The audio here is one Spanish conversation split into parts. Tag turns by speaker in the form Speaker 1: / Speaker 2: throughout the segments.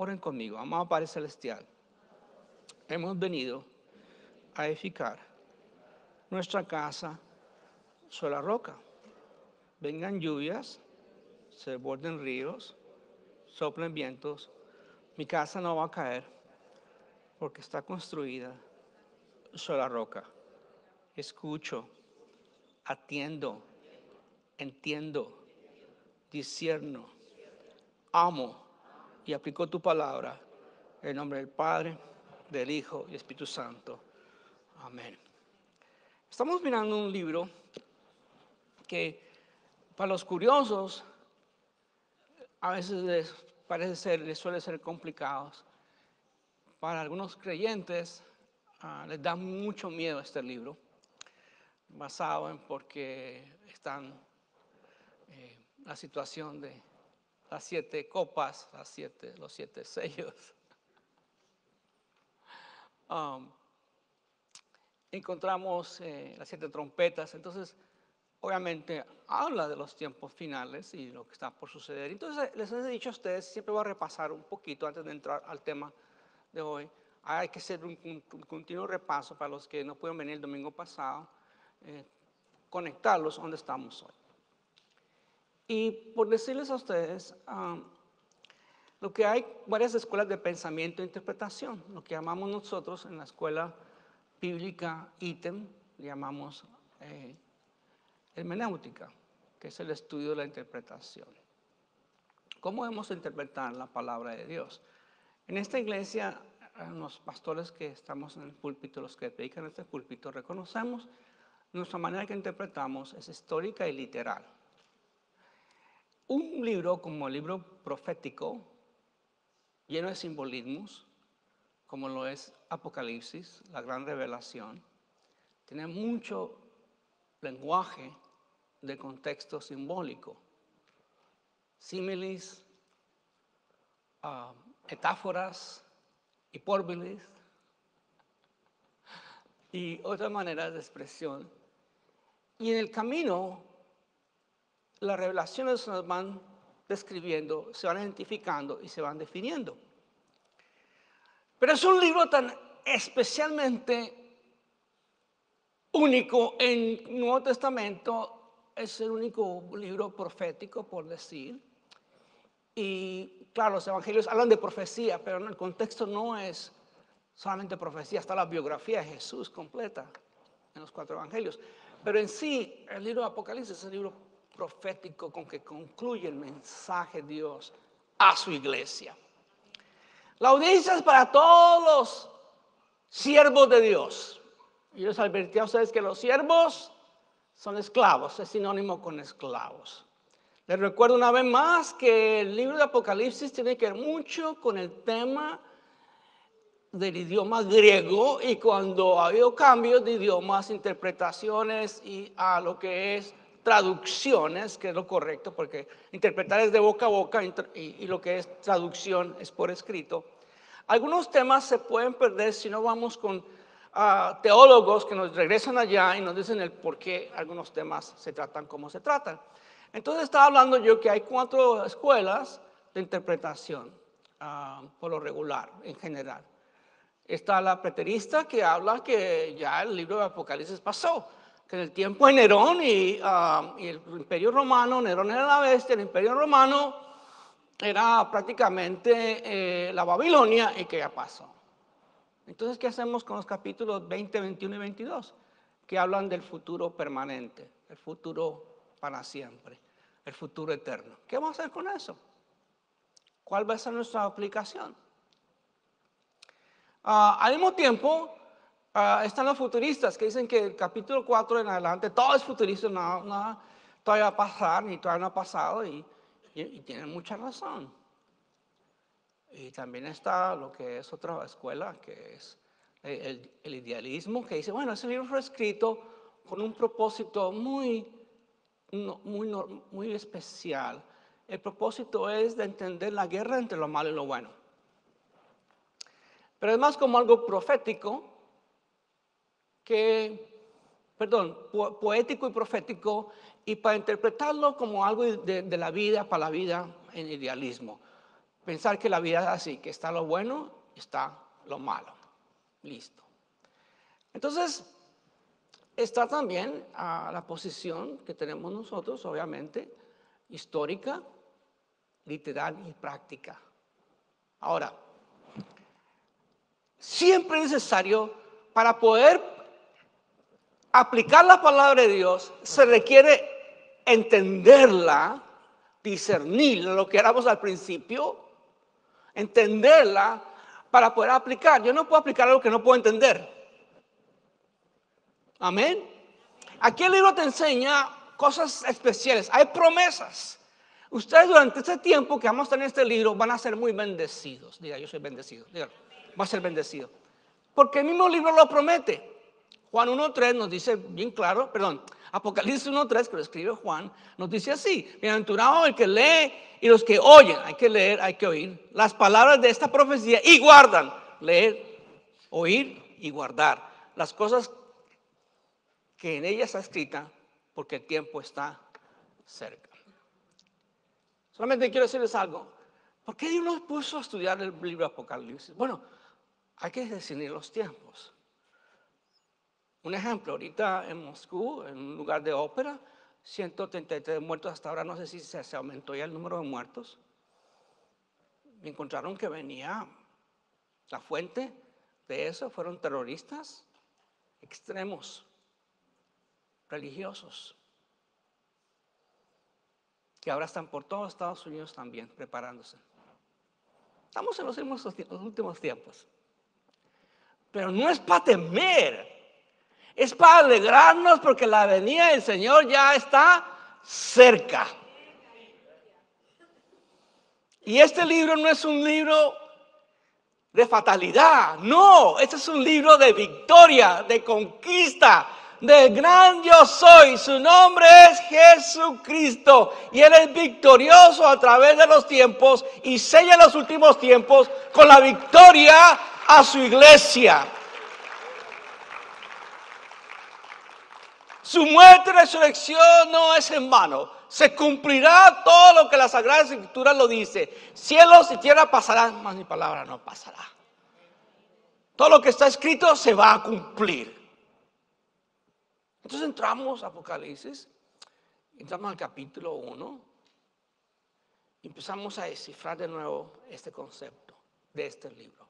Speaker 1: Oren conmigo, amado Padre Celestial. Hemos venido a edificar nuestra casa sobre la roca. Vengan lluvias, se borden ríos, soplen vientos. Mi casa no va a caer porque está construida sobre la roca. Escucho, atiendo, entiendo, discierno, amo y aplico tu palabra en nombre del Padre, del Hijo y Espíritu Santo. Amén. Estamos mirando un libro que para los curiosos a veces les parece ser, les suele ser complicados. Para algunos creyentes ah, les da mucho miedo este libro, basado en porque están eh, la situación de las siete copas, las siete, los siete sellos. Um, encontramos eh, las siete trompetas, entonces obviamente habla de los tiempos finales y lo que está por suceder. Entonces les he dicho a ustedes, siempre voy a repasar un poquito antes de entrar al tema de hoy. Hay que hacer un, continuo repaso para los que no pudieron venir el domingo pasado, eh, conectarlos donde estamos hoy. Y por decirles a ustedes, lo que hay varias escuelas de pensamiento e interpretación, lo que llamamos nosotros en la escuela bíblica ítem, llamamos eh, hermenéutica, que es el estudio de la interpretación. ¿Cómo debemos interpretar la palabra de Dios? En esta iglesia, los pastores que estamos en el púlpito, los que predican en este púlpito, reconocemos nuestra manera que interpretamos es histórica y literal. Un libro como el libro profético, lleno de simbolismos, como lo es Apocalipsis, la gran revelación, tiene mucho lenguaje de contexto simbólico, símiles, uh, metáforas, hipórbiles y otras maneras de expresión. Y en el camino las revelaciones nos van describiendo, se van identificando y se van definiendo. Pero es un libro tan especialmente único en Nuevo Testamento, es el único libro profético, por decir. Y claro, los evangelios hablan de profecía, pero el contexto no es solamente profecía, está la biografía de Jesús completa en los cuatro evangelios. Pero en sí, el libro de Apocalipsis es el libro profético con que concluye el mensaje de Dios a su iglesia. La audiencia es para todos los siervos de Dios. Y les advertí a ustedes que los siervos son esclavos, es sinónimo con esclavos. Les recuerdo una vez más que el libro de Apocalipsis tiene que ver mucho con el tema del idioma griego y cuando ha habido cambios de idiomas, interpretaciones y a lo que es traducciones, que es lo correcto, porque interpretar es de boca a boca y, lo que es traducción es por escrito. Algunos temas se pueden perder si no vamos con ah, teólogos que nos regresan allá y nos dicen el por qué algunos temas se tratan como se tratan. Entonces estaba hablando yo que hay cuatro escuelas de interpretación, ah, por lo regular, en general. Está la preterista que habla que ya el libro de Apocalipsis pasó que en el tiempo de Nerón ah, y, el imperio romano, Nerón era la bestia, el imperio romano era prácticamente eh, la Babilonia y que ya pasó. Entonces, ¿qué hacemos con los capítulos 20, 21 y 22? Que hablan del futuro permanente, el futuro para siempre, el futuro eterno. ¿Qué vamos a hacer con eso? ¿Cuál va a ser nuestra aplicación? Ah, al mismo tiempo, Ah, están los futuristas que dicen que el capítulo 4 en adelante todo es futurista, nada, no, todavía va a pasar, ni todavía no ha pasado, y, tienen mucha razón. Y también está lo que es otra escuela, que es el, idealismo, que dice, bueno, ese libro fue escrito con un propósito muy, muy, muy especial. El propósito es de entender la guerra entre lo malo y lo bueno. Pero es más como algo profético, que, perdón, poético y profético, y para interpretarlo como algo de, la vida, para la vida en idealismo. pensar que la vida es así, que está lo bueno está lo malo. Listo. Entonces, está también a la posición que tenemos nosotros, obviamente, histórica, literal y práctica. Ahora, siempre es necesario para poder aplicar la palabra de Dios, se requiere entenderla, discernirla, lo que éramos al principio, entenderla para poder aplicar. Yo no puedo aplicar algo que no puedo entender. Amén. Aquí el libro te enseña cosas especiales, hay promesas. Ustedes durante este tiempo que vamos a tener este libro van a ser muy bendecidos. Diga, yo soy bendecido. Diga, va a ser bendecido. Porque el mismo libro lo promete. Juan 1.3 nos dice bien claro, perdón, Apocalipsis 1.3 que lo escribe Juan, nos dice así, bienaventurado el que lee y los que oyen, hay que leer, hay que oír las palabras de esta profecía y guardan, leer, oír y guardar las cosas que en ella está escrita porque el tiempo está cerca. Solamente quiero decirles algo. ¿Por qué Dios nos puso a estudiar el libro Apocalipsis? Bueno, hay que definir los tiempos. Un ejemplo, ahorita en Moscú, en un lugar de ópera, 133 muertos hasta ahora, no sé si se, aumentó ya el número de muertos. Me encontraron que venía la fuente de eso, fueron terroristas extremos, religiosos, que ahora están por todos Estados Unidos también preparándose. Estamos en los últimos tiempos. Pero no es para temer es para alegrarnos porque la venida del Señor ya está cerca. Y este libro no es un libro de fatalidad, no, este es un libro de victoria, de conquista, de gran yo soy. Su nombre es Jesucristo y Él es victorioso a través de los tiempos y sella los últimos tiempos con la victoria a su iglesia. Su muerte y resurrección no es en vano. Se cumplirá todo lo que la Sagrada Escritura lo dice. Cielos y tierra pasarán, mas mi palabra no pasará. Todo lo que está escrito se va a cumplir. Entonces entramos a Apocalipsis, entramos al capítulo 1 y empezamos a descifrar de nuevo este concepto de este libro.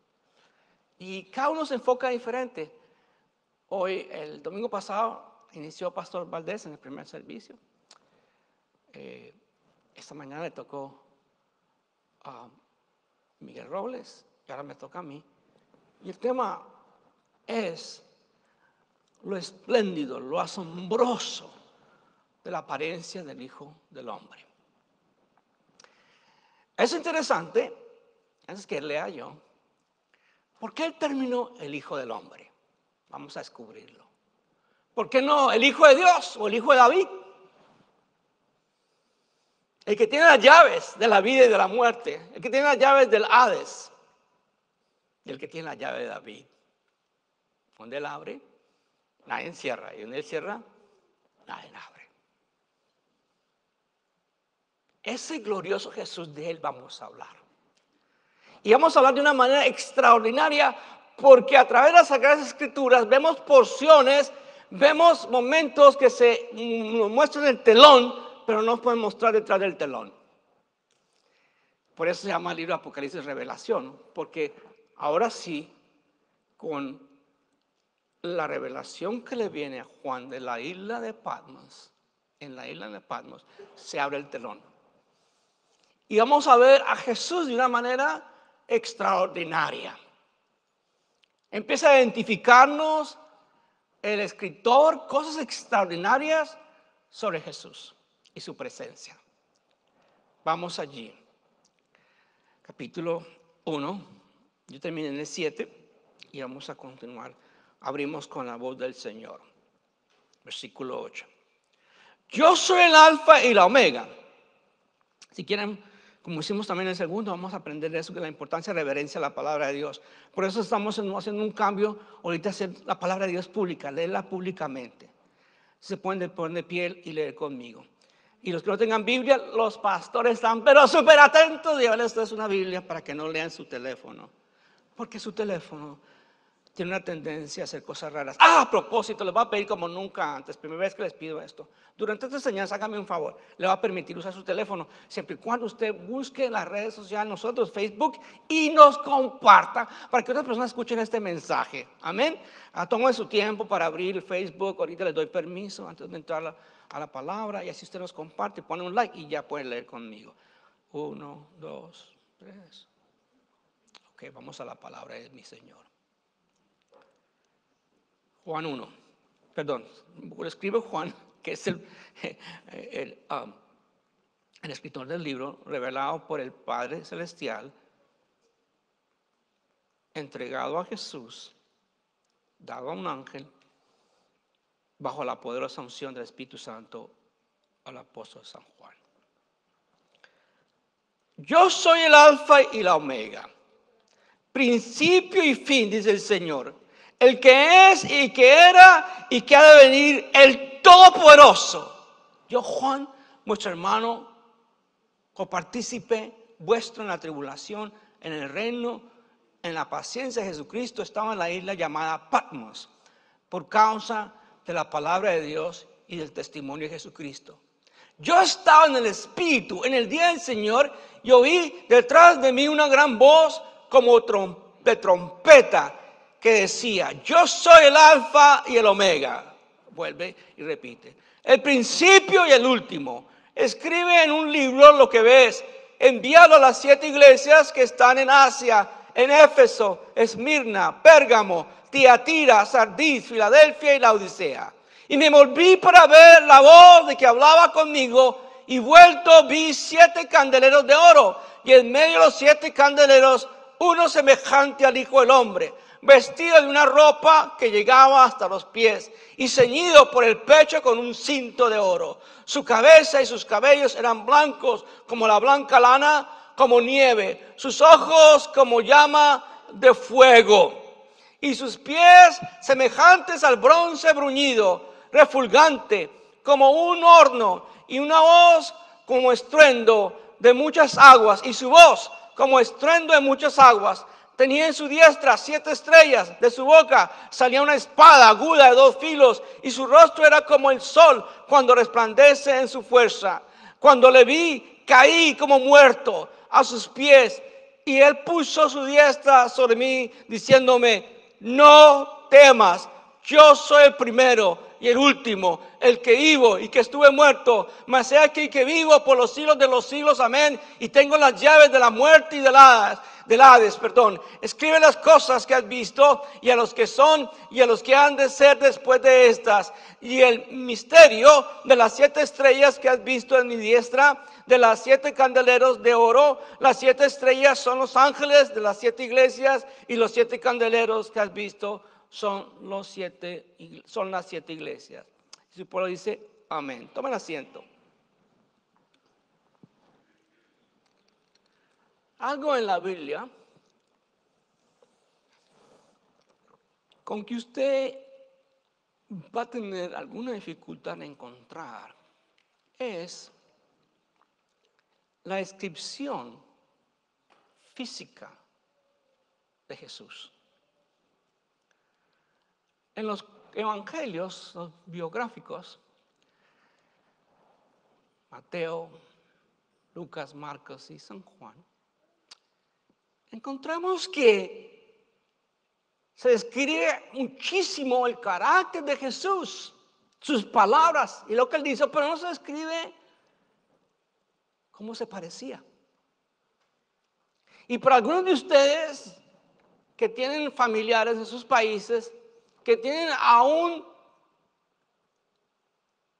Speaker 1: Y cada uno se enfoca diferente. Hoy, el domingo pasado, inició Pastor Valdés en el primer servicio. Eh, esta mañana le tocó a Miguel Robles y ahora me toca a mí. Y el tema es lo espléndido, lo asombroso de la apariencia del Hijo del Hombre. Es interesante, es que lea yo, ¿por qué el término el Hijo del Hombre? Vamos a descubrirlo. ¿Por qué no el Hijo de Dios o el Hijo de David? El que tiene las llaves de la vida y de la muerte. El que tiene las llaves del Hades. Y el que tiene la llave de David. Donde él abre, nadie encierra. Y donde él cierra, nadie abre. Ese glorioso Jesús de él vamos a hablar. Y vamos a hablar de una manera extraordinaria porque a través de las Sagradas Escrituras vemos porciones vemos momentos que se nos muestran el telón, pero no pueden mostrar detrás del telón. Por eso se llama el libro Apocalipsis Revelación, porque ahora sí, con la revelación que le viene a Juan de la isla de Patmos, en la isla de Patmos, se abre el telón. Y vamos a ver a Jesús de una manera extraordinaria. Empieza a identificarnos el escritor cosas extraordinarias sobre Jesús y su presencia. Vamos allí. Capítulo 1. Yo terminé en el 7 y vamos a continuar. Abrimos con la voz del Señor. Versículo 8. Yo soy el alfa y la omega. Si quieren como hicimos también en el segundo, vamos a aprender de eso, que la importancia de reverencia a la palabra de Dios. Por eso estamos haciendo un cambio, ahorita hacer la palabra de Dios pública, leerla públicamente. Se pueden poner de piel y leer conmigo. Y los que no tengan Biblia, los pastores están, pero súper atentos. Llévales ustedes una Biblia para que no lean su teléfono. Porque su teléfono tiene una tendencia a hacer cosas raras. Ah, a propósito, les voy a pedir como nunca antes, primera vez que les pido esto. Durante esta enseñanza, hágame un favor, le va a permitir usar su teléfono, siempre y cuando usted busque en las redes sociales, nosotros, Facebook, y nos comparta para que otras personas escuchen este mensaje. Amén. Ah, tomen su tiempo para abrir Facebook, ahorita les doy permiso antes de entrar a la, a la palabra, y así usted nos comparte, pone un like y ya puede leer conmigo. Uno, dos, tres. Ok, vamos a la palabra de mi Señor. Juan 1, perdón, lo escribe Juan, que es el, um, el, escritor del libro, revelado por el Padre Celestial, entregado a Jesús, dado a un ángel, bajo la poderosa unción del Espíritu Santo al apóstol San Juan. Yo soy el alfa y la omega, principio y fin, dice el Señor el que es y que era y que ha de venir, el Todopoderoso. Yo, Juan, vuestro hermano, copartícipe vuestro en la tribulación, en el reino, en la paciencia de Jesucristo, estaba en la isla llamada Patmos, por causa de la palabra de Dios y del testimonio de Jesucristo. Yo estaba en el Espíritu en el día del Señor y oí detrás de mí una gran voz como de trompeta que decía, yo soy el alfa y el omega. Vuelve y repite. El principio y el último. Escribe en un libro lo que ves. Envíalo a las siete iglesias que están en Asia, en Éfeso, Esmirna, Pérgamo, Tiatira, Sardis, Filadelfia y la Odisea. Y me volví para ver la voz de que hablaba conmigo y vuelto vi siete candeleros de oro y en medio de los siete candeleros uno semejante al Hijo del Hombre vestido de una ropa que llegaba hasta los pies y ceñido por el pecho con un cinto de oro. Su cabeza y sus cabellos eran blancos como la blanca lana, como nieve, sus ojos como llama de fuego. Y sus pies semejantes al bronce bruñido, refulgante como un horno y una voz como estruendo de muchas aguas. Y su voz como estruendo de muchas aguas Tenía en su diestra siete estrellas, de su boca salía una espada aguda de dos filos y su rostro era como el sol cuando resplandece en su fuerza. Cuando le vi, caí como muerto a sus pies y él puso su diestra sobre mí diciéndome, no temas, yo soy el primero y el último, el que vivo y que estuve muerto, mas he aquí que vivo por los siglos de los siglos, amén, y tengo las llaves de la muerte y de las del Hades, perdón. Escribe las cosas que has visto y a los que son y a los que han de ser después de estas. Y el misterio de las siete estrellas que has visto en mi diestra, de las siete candeleros de oro. Las siete estrellas son los ángeles de las siete iglesias y los siete candeleros que has visto son, los siete, son las siete iglesias. Y su pueblo dice, amén. Tomen asiento. Algo en la Biblia con que usted va a tener alguna dificultad en encontrar es la descripción física de Jesús. En los evangelios biográficos, Mateo, Lucas, Marcos y San Juan, encontramos que se describe muchísimo el carácter de Jesús, sus palabras y lo que él dice, pero no se describe cómo se parecía. Y para algunos de ustedes que tienen familiares en sus países, que tienen a un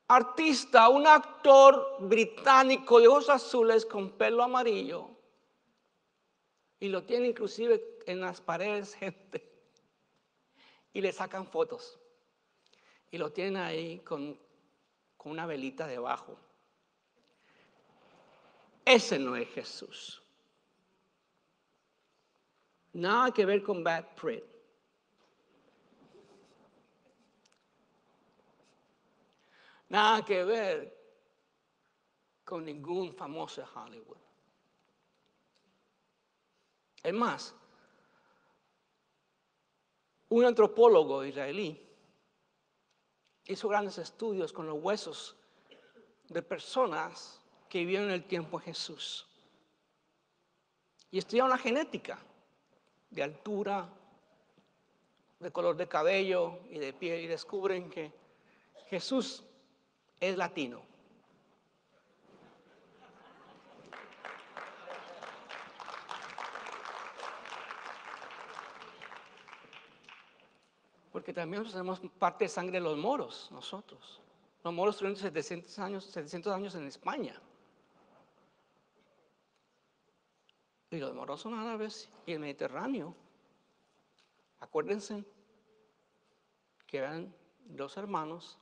Speaker 1: artista, un actor británico de ojos azules con pelo amarillo, y lo tiene inclusive en las paredes gente. Y le sacan fotos. Y lo tienen ahí con, con una velita debajo. Ese no es Jesús. Nada que ver con Bad Prit. Nada que ver con ningún famoso Hollywood. Es más, un antropólogo israelí hizo grandes estudios con los huesos de personas que vivieron el tiempo de Jesús. Y estudiaron la genética de altura, de color de cabello y de piel y descubren que Jesús es latino. Porque también tenemos parte de sangre de los moros, nosotros. Los moros tuvieron 700 años, 700 años en España. Y los moros son árabes y el Mediterráneo. Acuérdense que eran dos hermanos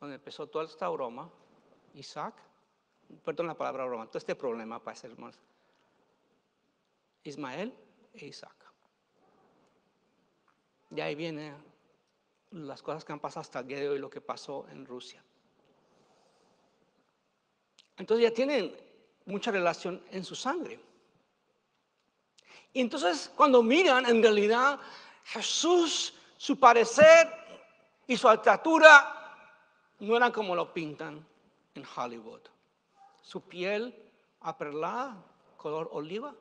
Speaker 1: donde empezó toda esta broma. Isaac, perdón la palabra broma, todo este problema para ser más. Ismael e Isaac. Y ahí vienen las cosas que han pasado hasta el hoy, lo que pasó en Rusia. Entonces ya tienen mucha relación en su sangre. Y entonces cuando miran, en realidad Jesús, su parecer y su estatura no eran como lo pintan en Hollywood. Su piel aperlada, color oliva,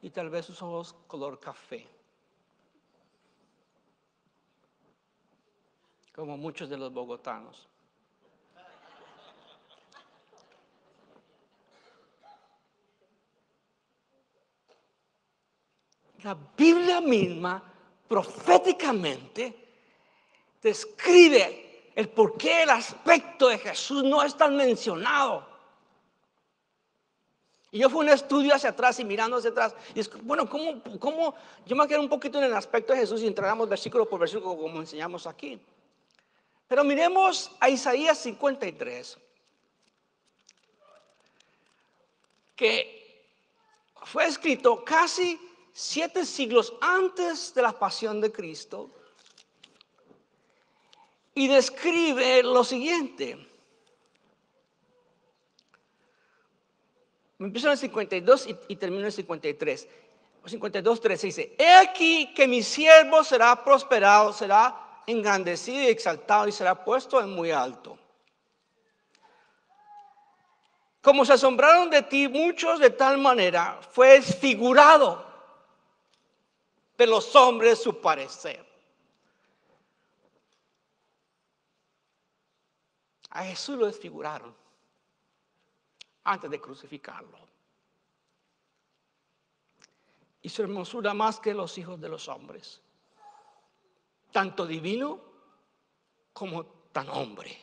Speaker 1: y tal vez sus ojos color café. Como muchos de los bogotanos. La Biblia misma proféticamente describe el por qué el aspecto de Jesús no es tan mencionado. Y yo fui un estudio hacia atrás y mirando hacia atrás. Y es, bueno, ¿cómo, ¿cómo? Yo me quedé un poquito en el aspecto de Jesús y entramos versículo por versículo como enseñamos aquí. Pero miremos a Isaías 53, que fue escrito casi siete siglos antes de la pasión de Cristo y describe lo siguiente. Empiezo en el 52 y, y termino en el 53. 52, 13 dice, he aquí que mi siervo será prosperado, será engrandecido y exaltado y será puesto en muy alto. Como se asombraron de ti muchos de tal manera, fue desfigurado de los hombres su parecer. A Jesús lo desfiguraron antes de crucificarlo. Y su hermosura más que los hijos de los hombres, tanto divino como tan hombre.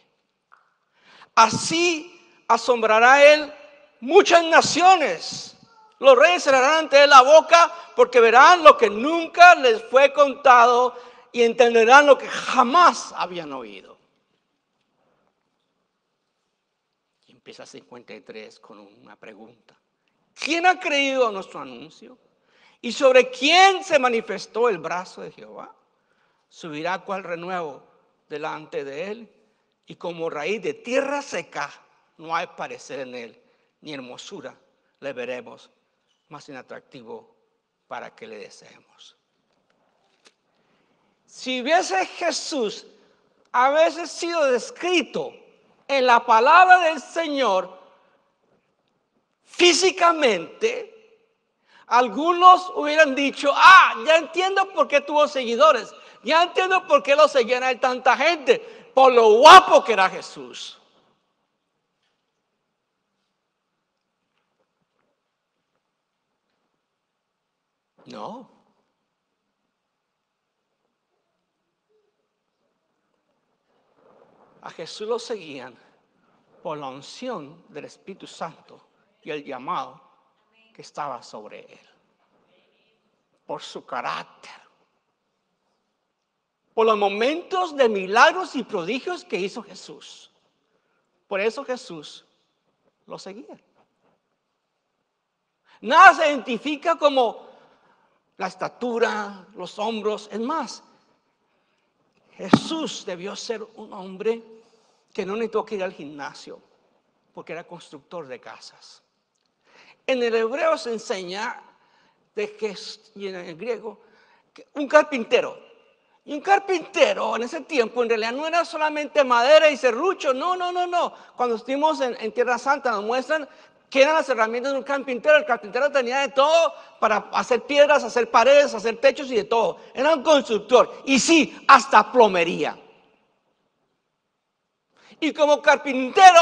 Speaker 1: Así asombrará él muchas naciones los reyes cerrarán ante él la boca porque verán lo que nunca les fue contado y entenderán lo que jamás habían oído. Y empieza 53 con una pregunta. ¿Quién ha creído a nuestro anuncio? ¿Y sobre quién se manifestó el brazo de Jehová? Subirá cual renuevo delante de él y como raíz de tierra seca no hay parecer en él, ni hermosura le veremos más inatractivo para que le deseemos. Si hubiese Jesús a veces sido descrito en la palabra del Señor físicamente, algunos hubieran dicho, ah, ya entiendo por qué tuvo seguidores, ya entiendo por qué lo seguían a tanta gente, por lo guapo que era Jesús. No. A Jesús lo seguían por la unción del Espíritu Santo y el llamado que estaba sobre él. Por su carácter. Por los momentos de milagros y prodigios que hizo Jesús. Por eso Jesús lo seguía. Nada se identifica como la estatura, los hombros. Es más, Jesús debió ser un hombre que no necesitó que ir al gimnasio. porque era constructor de casas. En el hebreo se enseña de que, y en el griego, un carpintero. Y un carpintero en ese tiempo en realidad no era solamente madera y serrucho, no, no, no, no. Cuando estuvimos en, Tierra Santa nos muestran que eran las herramientas de un carpintero. El carpintero tenía de todo para hacer piedras, hacer paredes, hacer techos y de todo. Era un constructor. Y sí, hasta plomería. Y como carpintero,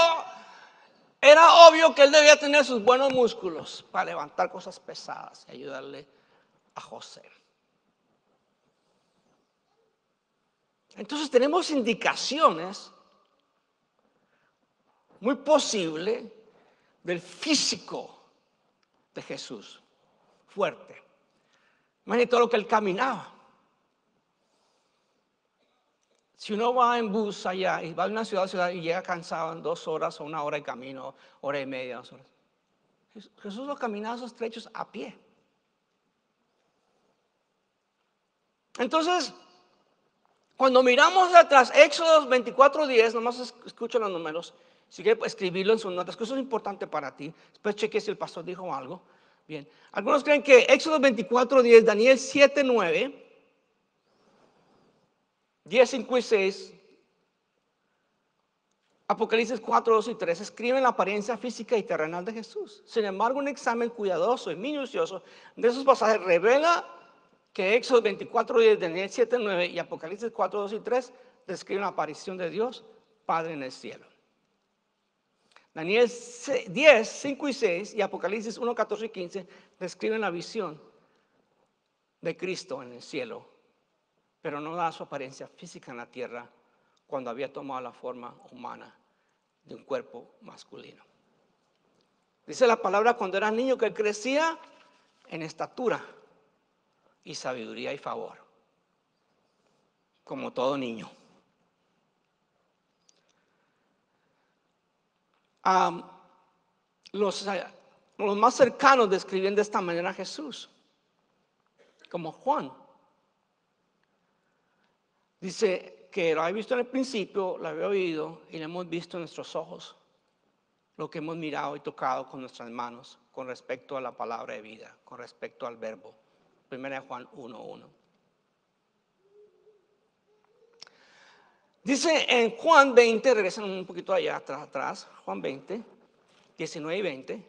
Speaker 1: era obvio que él debía tener sus buenos músculos para levantar cosas pesadas y ayudarle a José. Entonces tenemos indicaciones muy posible del físico de Jesús, fuerte. Imagínate todo lo que él caminaba. Si uno va en bus allá y va de una ciudad a ciudad y llega cansado en dos horas o una hora de camino, hora y media, dos horas. Jesús lo caminaba esos trechos a pie. Entonces, cuando miramos atrás, Éxodo 24:10, nomás escucho los números, si quiere escribirlo en sus notas, que eso es importante para ti. Después cheque si el pastor dijo algo. Bien, algunos creen que Éxodo 24:10, Daniel 7:9 10, 5 y 6, Apocalipsis 4, 2 y 3 escriben la apariencia física y terrenal de Jesús. Sin embargo, un examen cuidadoso y minucioso de esos pasajes revela que Éxodo 24, 10, Daniel 7, 9 y Apocalipsis 4, 2 y 3 describen la aparición de Dios Padre en el cielo. Daniel 10, 5 y 6 y Apocalipsis 1, 14 y 15 describen la visión de Cristo en el cielo pero no da su apariencia física en la tierra cuando había tomado la forma humana de un cuerpo masculino. Dice la palabra cuando era niño que crecía en estatura y sabiduría y favor, como todo niño. los, los más cercanos describen de esta manera a Jesús, como Juan. Dice que lo había visto en el principio, lo había oído y lo hemos visto en nuestros ojos, lo que hemos mirado y tocado con nuestras manos con respecto a la palabra de vida, con respecto al verbo. Primera Juan 1.1. Dice en Juan 20, regresan un poquito allá atrás, atrás Juan 20, 19 y 20,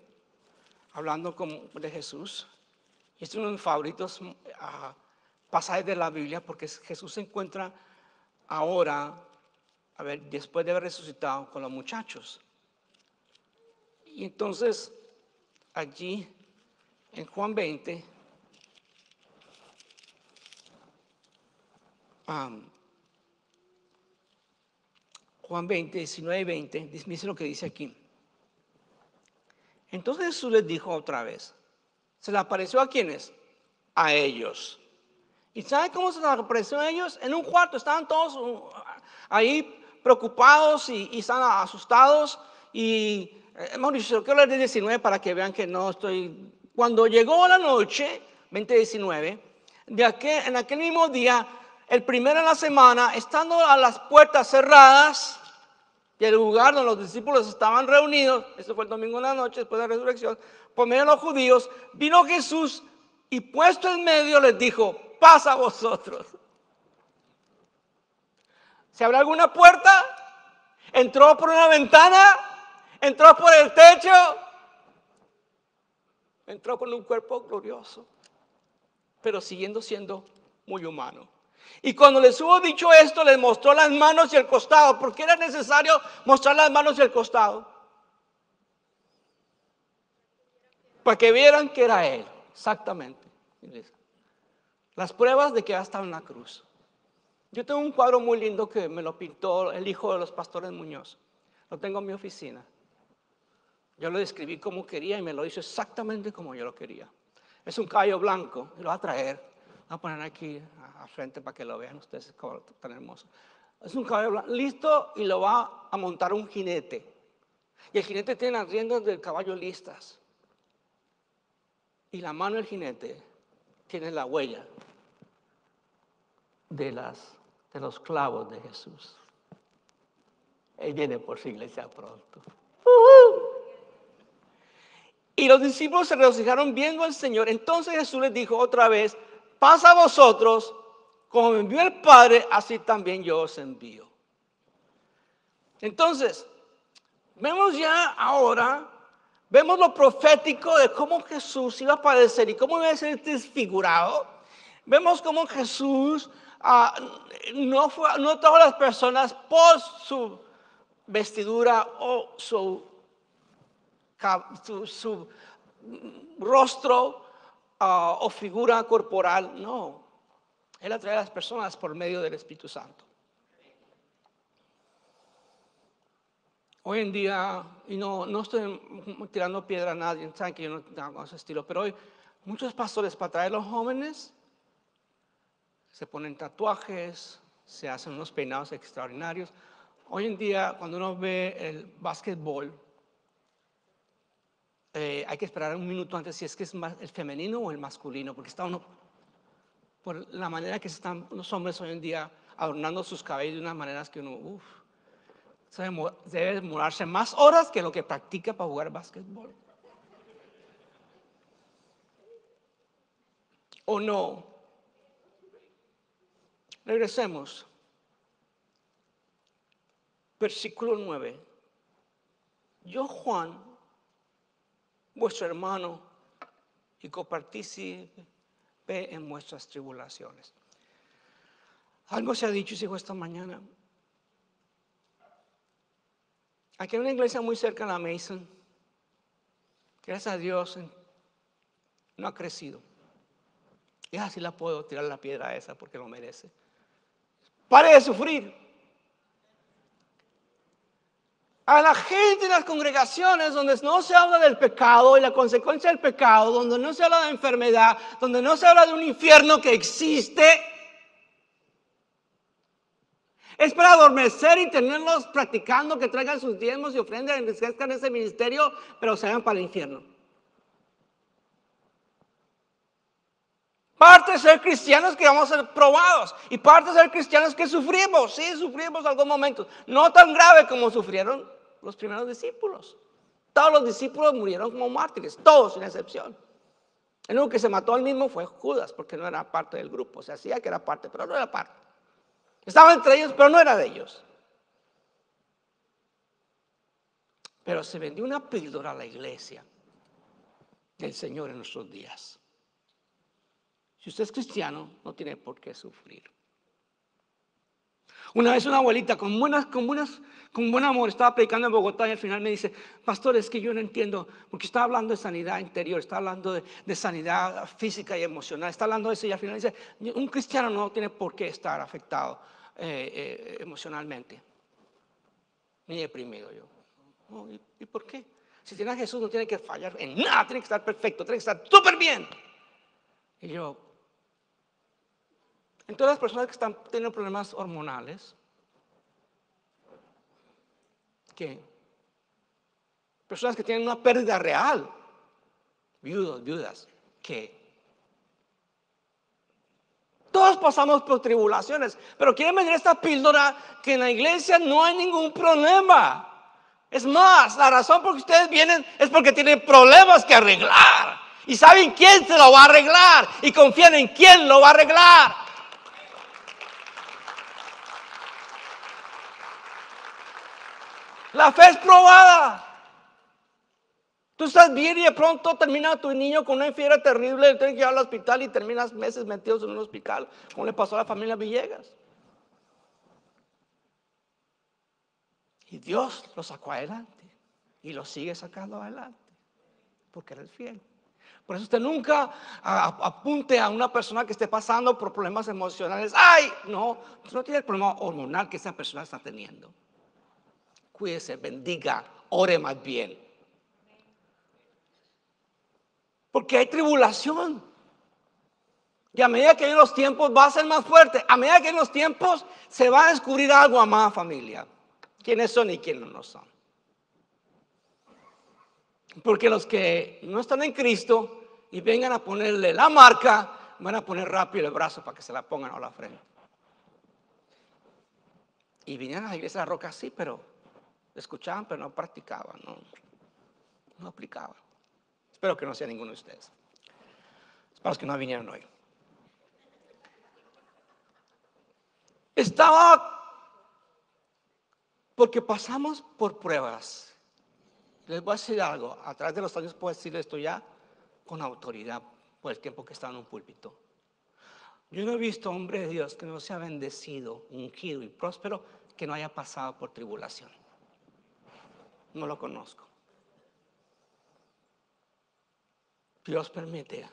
Speaker 1: hablando de Jesús. Este es uno de mis favoritos. Uh, pasajes de la Biblia, porque Jesús se encuentra ahora, a ver, después de haber resucitado con los muchachos. Y entonces, allí, en Juan 20, Juan 20, 19 y 20, dice lo que dice aquí. Entonces Jesús les dijo otra vez, ¿se le apareció a quienes? A ellos. ¿Y sabe cómo se les apareció a ellos? En un cuarto, estaban todos uh, ahí preocupados y, están asustados. Y eh, dicho, quiero leer de 19 para que vean que no estoy... Cuando llegó la noche, 2019, de aquel, en aquel mismo día, el primero de la semana, estando a las puertas cerradas y el lugar donde los discípulos estaban reunidos, eso fue el domingo en la noche después de la resurrección, por medio de los judíos, vino Jesús y puesto en medio les dijo, pasa a vosotros. ¿Se abre alguna puerta? ¿Entró por una ventana? ¿Entró por el techo? Entró con un cuerpo glorioso, pero siguiendo siendo muy humano. Y cuando les hubo dicho esto, les mostró las manos y el costado. porque era necesario mostrar las manos y el costado? Para que vieran que era Él, exactamente. Las pruebas de que ha estado en la cruz. Yo tengo un cuadro muy lindo que me lo pintó el hijo de los pastores Muñoz. Lo tengo en mi oficina. Yo lo describí como quería y me lo hizo exactamente como yo lo quería. Es un caballo blanco, lo va a traer. A poner aquí a frente para que lo vean ustedes, tan hermoso. Es un caballo blanco, listo y lo va a montar un jinete. Y el jinete tiene las riendas del caballo listas. Y la mano del jinete tiene la huella de, las, de los clavos de Jesús. Él viene por su iglesia pronto. Y los discípulos se regocijaron viendo al Señor. Entonces Jesús les dijo otra vez, pasa a vosotros, como me envió el Padre, así también yo os envío. Entonces, vemos ya ahora, vemos lo profético de cómo Jesús iba a padecer y cómo iba a ser desfigurado. Vemos cómo Jesús ah, no, fue, no trajo a las personas por su vestidura o su, su, rostro ah, o figura corporal, no. Él atrae a las personas por medio del Espíritu Santo. Hoy en día, y no, no estoy tirando piedra a nadie, saben que yo no tengo ese estilo, pero hoy muchos pastores para atraer a los jóvenes se ponen tatuajes, se hacen unos peinados extraordinarios. Hoy en día, cuando uno ve el básquetbol, eh, hay que esperar un minuto antes si es que es el femenino o el masculino, porque está uno, por la manera que están los hombres hoy en día adornando sus cabellos de unas maneras que uno, uff, debe demorarse más horas que lo que practica para jugar básquetbol. ¿O no? Regresemos. Versículo 9. Yo, Juan, vuestro hermano, y copartícipe en vuestras tribulaciones. Algo se ha dicho, hijo, esta mañana. Aquí hay una iglesia muy cerca de la Mason. Gracias a Dios no ha crecido. Y así la puedo tirar la piedra a esa porque lo merece. Pare de sufrir. A la gente en las congregaciones donde no se habla del pecado y la consecuencia del pecado, donde no se habla de enfermedad, donde no se habla de un infierno que existe, es para adormecer y tenerlos practicando que traigan sus diezmos y ofrendas enriquezcan ese ministerio, pero se van para el infierno. Parte de ser cristianos que vamos a ser probados. Y parte de ser cristianos que sufrimos. Sí, sufrimos algún momento. No tan grave como sufrieron los primeros discípulos. Todos los discípulos murieron como mártires. Todos sin excepción. El único que se mató al mismo fue Judas, porque no era parte del grupo. Se hacía que era parte, pero no era parte. Estaba entre ellos, pero no era de ellos. Pero se vendió una píldora a la iglesia del Señor en nuestros días. Si usted es cristiano, no tiene por qué sufrir. Una vez una abuelita con, buenas, con, buenas, con buen amor estaba predicando en Bogotá y al final me dice, pastor, es que yo no entiendo, porque está hablando de sanidad interior, está hablando de, sanidad física y emocional, está hablando de eso y al final dice, un cristiano no tiene por qué estar afectado eh, eh, emocionalmente, ni deprimido yo. ¿y, ¿Y por qué? Si tiene a Jesús no tiene que fallar en nada, tiene que estar perfecto, tiene que estar súper bien. Y yo, en todas las personas que están teniendo problemas hormonales, que personas que tienen una pérdida real, viudos, viudas, que todos pasamos por tribulaciones, pero quieren venir esta píldora que en la iglesia no hay ningún problema. Es más, la razón por que ustedes vienen es porque tienen problemas que arreglar. Y saben quién se lo va a arreglar. Y confían en quién lo va a arreglar. La fe es probada. Tú estás bien y de pronto termina tu niño con una fiebre terrible, tienes que ir al hospital y terminas meses metidos en un hospital, como le pasó a la familia Villegas. Y Dios lo sacó adelante y lo sigue sacando adelante, porque eres fiel. Por eso usted nunca apunte a una persona que esté pasando por problemas emocionales. ¡Ay! No, no tiene el problema hormonal que esa persona está teniendo cuídese, bendiga, ore más bien. Porque hay tribulación. Y a medida que en los tiempos va a ser más fuerte, a medida que en los tiempos se va a descubrir algo a más familia. ¿Quiénes son y quiénes no son? Porque los que no están en Cristo y vengan a ponerle la marca, van a poner rápido el brazo para que se la pongan a la frente. Y vinieron a la iglesia roca, sí, pero Escuchaban, pero no practicaban, no, no aplicaban. Espero que no sea ninguno de ustedes. Es para los que no vinieron hoy. Estaba porque pasamos por pruebas. Les voy a decir algo, a través de los años puedo decir esto ya con autoridad por el tiempo que estaba en un púlpito. Yo no he visto hombre de Dios que no sea bendecido, ungido y próspero que no haya pasado por tribulación. No lo conozco. Dios permite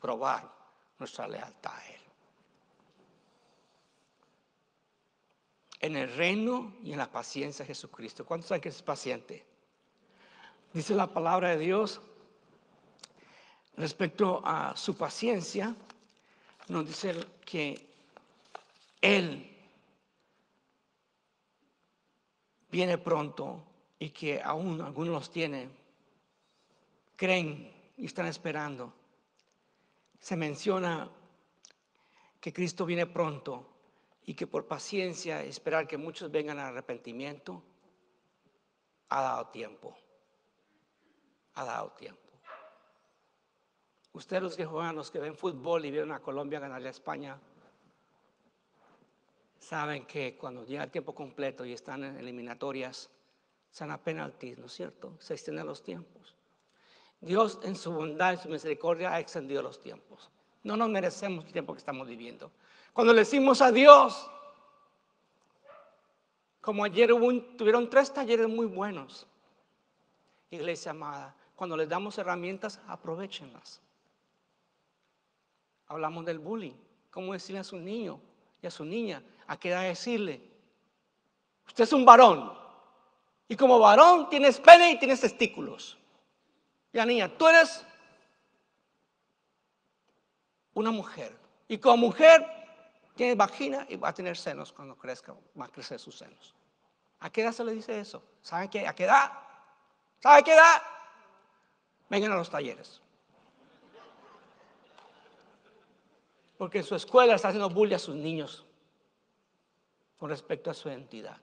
Speaker 1: probar nuestra lealtad a Él. En el reino y en la paciencia de Jesucristo. ¿Cuántos saben que es paciente? Dice la palabra de Dios respecto a su paciencia nos dice que Él viene pronto y que aún algunos los tienen, creen y están esperando. Se menciona que Cristo viene pronto y que por paciencia esperar que muchos vengan al arrepentimiento, ha dado tiempo. Ha dado tiempo. Ustedes los que juegan, los que ven fútbol y vieron a Colombia ganar a España, saben que cuando llega el tiempo completo y están en eliminatorias, se dan a penaltis, ¿no es cierto? Se extienden los tiempos. Dios en su bondad y su misericordia ha extendido los tiempos. No nos merecemos el tiempo que estamos viviendo. Cuando le decimos a Dios, como ayer tuvieron tres talleres muy buenos, iglesia amada, cuando les damos herramientas, aprovechenlas. Hablamos del bullying. ¿Cómo decirle a su niño y a su niña? ¿A qué edad decirle? Usted es un varón. Y como varón tienes pene y tienes testículos. Ya niña, tú eres una mujer. Y como mujer tienes vagina y va a tener senos cuando crezca, va a crecer sus senos. ¿A qué edad se le dice eso? ¿Saben qué? ¿A qué edad? ¿Sabe qué edad? Vengan a los talleres. Porque en su escuela está haciendo bullying a sus niños con respecto a su identidad.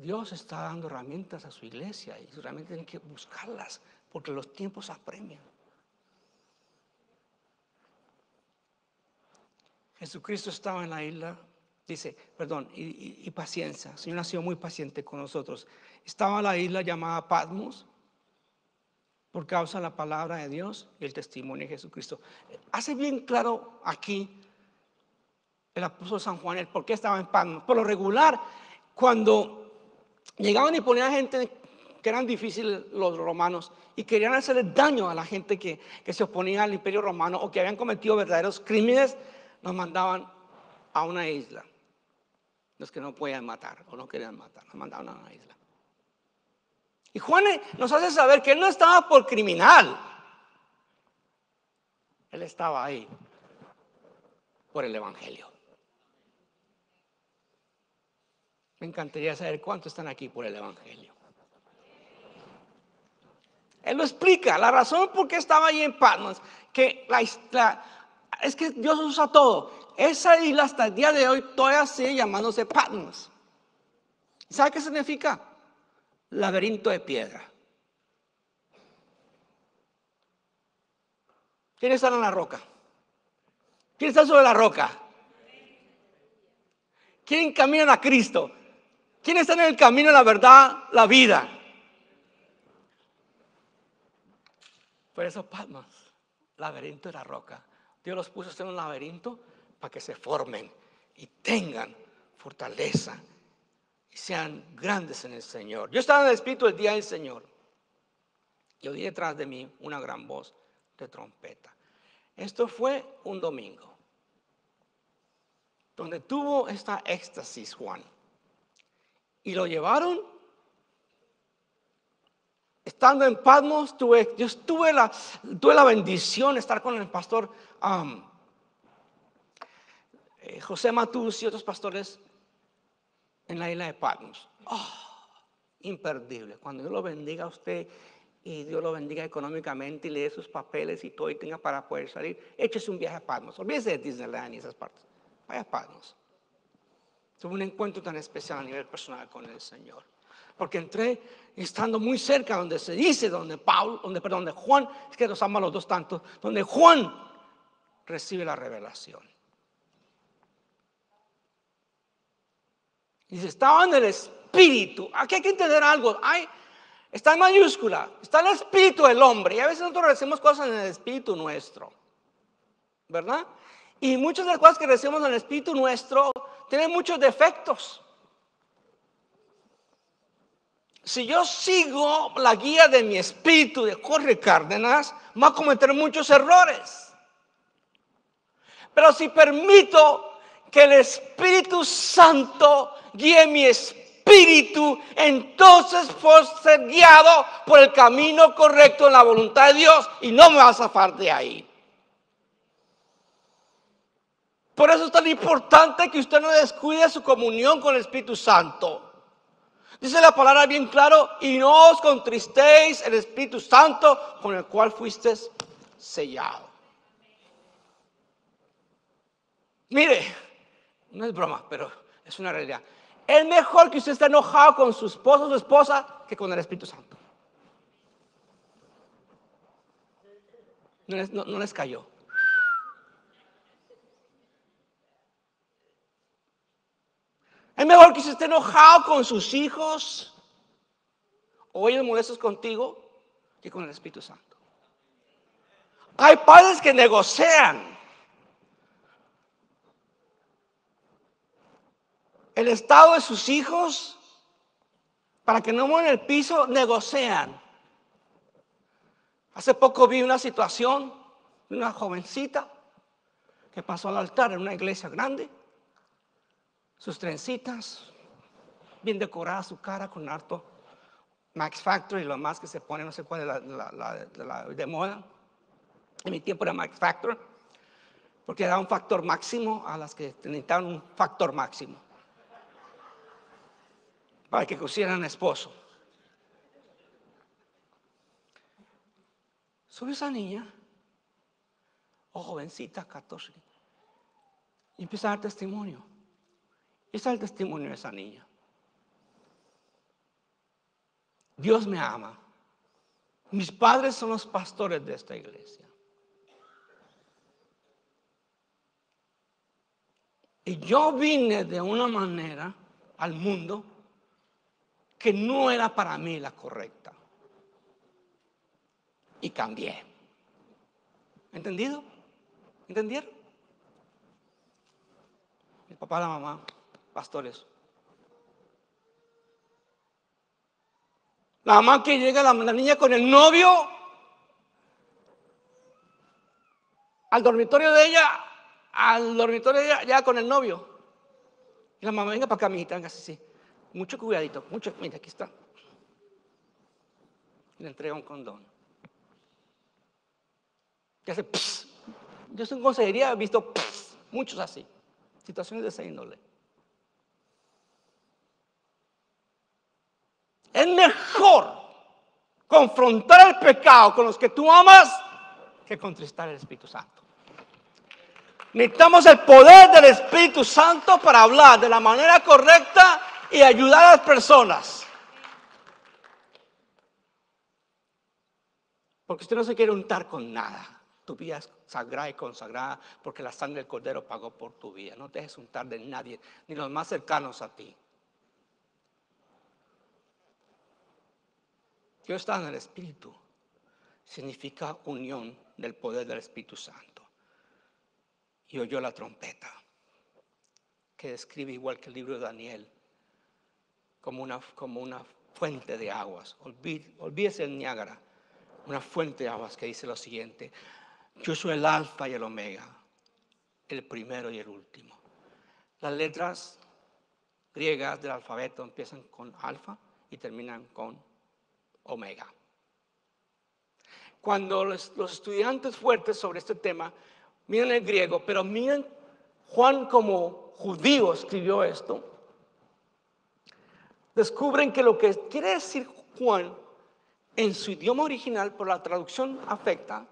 Speaker 1: Dios está dando herramientas a su iglesia y realmente tienen que buscarlas porque los tiempos apremian. Jesucristo estaba en la isla, dice, perdón, y, paciencia. El Señor ha sido muy paciente con nosotros. Estaba en la isla llamada Patmos por causa de la palabra de Dios y el testimonio de Jesucristo. Hace bien claro aquí el apóstol San Juan el por qué estaba en Patmos. Por lo regular, cuando llegaban y ponían gente que eran difíciles los romanos y querían hacerle daño a la gente que, que se oponía al imperio romano o que habían cometido verdaderos crímenes, nos mandaban a una isla. Los que no podían matar o no querían matar, nos mandaban a una isla. Y Juan nos hace saber que él no estaba por criminal. Él estaba ahí por el Evangelio. Me encantaría saber cuántos están aquí por el Evangelio. Él lo explica, la razón por qué estaba ahí en Patmos, que la, es que Dios usa todo. Esa isla hasta el día de hoy todavía sigue llamándose Patmos. ¿Sabe qué significa? laberinto de piedra. ¿Quién está en la roca? ¿Quién está sobre la roca? ¿Quién camina a Cristo? ¿Quién está en el camino de la verdad, la vida? Por eso Palmas, laberinto de la roca. Dios los puso en un laberinto para que se formen y tengan fortaleza sean grandes en el Señor. Yo estaba en el Espíritu el día del Señor y oí detrás de mí una gran voz de trompeta. Esto fue un domingo, donde tuvo esta éxtasis Juan. Y lo llevaron, estando en Patmos, tuve, yo tuve la, tuve la bendición de estar con el pastor eh, José Matus y otros pastores en la isla de Patmos. Oh, imperdible. Cuando Dios lo bendiga a usted y Dios lo bendiga económicamente y le dé sus papeles y todo y tenga para poder salir, échese un viaje a Patmos. Olvídese de Disneyland y esas partes. Vaya a Patmos. Tuve un encuentro tan especial a nivel personal con el Señor. Porque entré estando muy cerca donde se dice, donde Pablo, donde, perdón, donde Juan, es que los ama los dos tanto, donde Juan recibe la revelación. Y Dice, estaba en el espíritu. Aquí hay que entender algo. Hay, está en mayúscula. Está en el espíritu del hombre. Y a veces nosotros recibimos cosas en el espíritu nuestro. ¿Verdad? Y muchas de las cosas que recibimos en el espíritu nuestro tienen muchos defectos. Si yo sigo la guía de mi espíritu de Jorge Cárdenas, voy a cometer muchos errores. Pero si permito que el Espíritu Santo guíe mi espíritu, entonces puedo ser guiado por el camino correcto en la voluntad de Dios y no me va a zafar de ahí. Por eso es tan importante que usted no descuide su comunión con el Espíritu Santo. Dice la palabra bien claro, y no os contristéis el Espíritu Santo con el cual fuiste sellado. Mire, no es broma, pero es una realidad. Es mejor que usted esté enojado con su esposo o su esposa que con el Espíritu Santo. no les cayó. Es mejor que se esté enojado con sus hijos o ellos molestos contigo que con el Espíritu Santo. Hay padres que negocian. El estado de sus hijos para que no mueran el piso, negocian. Hace poco vi una situación de una jovencita que pasó al altar en una iglesia grande sus trencitas, bien decorada su cara con harto Max Factor y lo más que se pone, no sé cuál es la, de moda. En mi tiempo era Max Factor, porque era un factor máximo a las que necesitaban un factor máximo para que cosieran esposo. Sube esa niña, o jovencita, 14, y empieza a dar testimonio. Ese es el testimonio de esa niña. Dios me ama. Mis padres son los pastores de esta iglesia. Y yo vine de una manera al mundo que no era para mí la correcta. Y cambié. ¿Entendido? ¿Entendieron? Mi papá la mamá pastores. La mamá que llega, la, niña con el novio al dormitorio de ella, al dormitorio de ella, ya con el novio. Y la mamá, venga para acá, mijita, venga así, Mucho cuidadito, mucho, mira, aquí está. Le entrega un condón. Que hace, Yo en consejería he visto muchos así, situaciones de esa índole. Es mejor confrontar el pecado con los que tú amas que contristar el Espíritu Santo. Necesitamos el poder del Espíritu Santo para hablar de la manera correcta y ayudar a las personas. Porque usted no se quiere untar con nada. Tu vida es sagrada y consagrada porque la sangre del Cordero pagó por tu vida. No te dejes untar de nadie, ni los más cercanos a ti. Yo estaba en el Espíritu. Significa unión del poder del Espíritu Santo. Y oyó la trompeta, que describe igual que el libro de Daniel, como una, como una fuente de aguas. olvídese el Niágara, una fuente de aguas que dice lo siguiente, yo soy el alfa y el omega, el primero y el último. Las letras griegas del alfabeto empiezan con alfa y terminan con omega. Cuando los, estudiantes fuertes sobre este tema miren el griego, pero miren Juan como judío escribió esto, descubren que lo que quiere decir Juan en su idioma original, por la traducción afecta,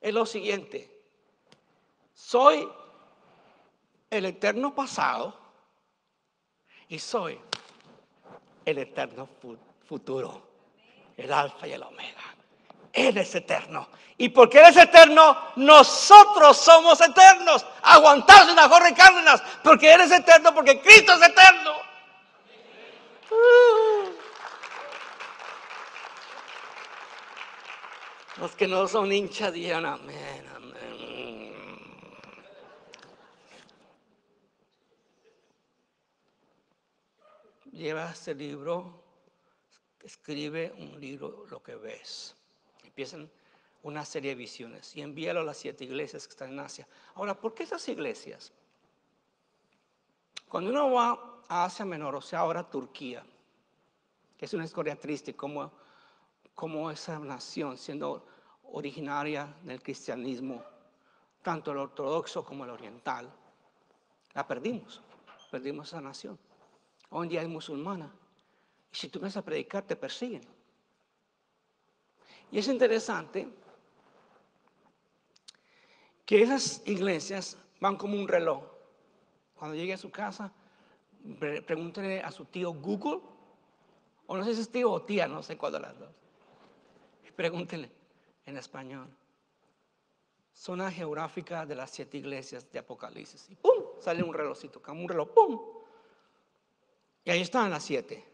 Speaker 1: es lo siguiente. Soy el eterno pasado y soy el eterno futuro, el alfa y el omega. Él es eterno. Y porque Él es eterno, nosotros somos eternos. Aguantarse una Jorge Cárdenas, porque Él es eterno, porque Cristo es eterno. Uh. Los que no son hinchas digan amén, amén. Lleva este libro, escribe un libro, lo que ves. Empiezan una serie de visiones y envíalo a las siete iglesias que están en Asia. Ahora, ¿por qué esas iglesias? Cuando uno va a Asia Menor, o sea, ahora Turquía, que es una historia triste, como, como esa nación, siendo originaria del cristianismo, tanto el ortodoxo como el oriental, la perdimos, perdimos esa nación. Hoy en día es musulmana. Y si tú vas a predicar, te persiguen. Y es interesante que esas iglesias van como un reloj. Cuando llegue a su casa, pregúntele a su tío Google, o no sé si es tío o tía, no sé cuál de las dos. Pregúntele en español. Zona geográfica de las siete iglesias de Apocalipsis. Y ¡pum! Sale un relojcito, como un reloj, ¡pum! Y ahí están las siete.